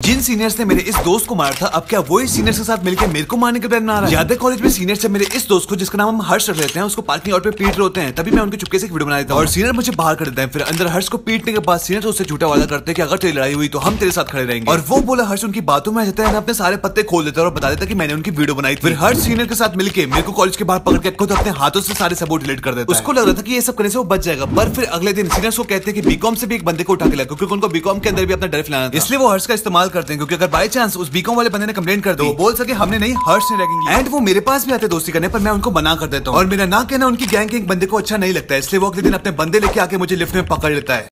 जिन seniors ने मेरे इस दोस्त को मारा था, अब क्या वो वही सीनियर्स के साथ मिलकर मेरे को मारने का प्लान बना रहा है कॉलेज में सीनियर से मेरे इस दोस्त को, जिसका नाम हम हर्ष रख लेते हैं, उसको पार्किंग लॉट पे पीट रहे होते हैं। तभी मैं उनके चुपके से एक वीडियो बना देता हूँ और सीनियर मुझे बाहर कर देते हैं। फिर अंदर हर्ष को पीटने के बाद सीनियर उससे झूठा वादा करते कि अगर तेरी लड़ाई हुई तो हम तेरे साथ खड़े रहेंगे। और वो बोला, हर्ष, उनकी बातों में जाता है अपने सारे पत्ते खोल देता और बता देता कि मैंने उनकी वीडियो बनाई फिर हर्ष सीनियर के साथ मिलकर मेरे को कॉलेज के बाहर पकड़ के खुद अपने हाथों से सारे सबूत डिलीट कर देता उसको लग रहा था कि ये सब करने से वो बच जाएगा, पर फिर अगले दिन सीनियर्स को कहते हैं कि बीकॉम से भी एक बंदे को उठा के लगा क्योंकि उनको बीकॉम के अंदर भी अपना डर फैलाना इसलिए वो हर्ष का इस्तेमाल करते हैं, क्योंकि अगर बाई चांस उस बीकॉम वाले बंदे ने कम्प्लेन कर दो बोल सके हमने नहीं, हर्ष ने रैगिंग एंड वो मेरे पास भी आते दोस्ती करने, पर मैं उनको मना कर देता हूँ। और मेरा ना कहना, उनकी गैंग के एक बंदे को अच्छा नहीं लगता है, इसलिए वो अगले दिन अपने बंदे लेके आके मुझे लिफ्ट में पकड़ लेता है।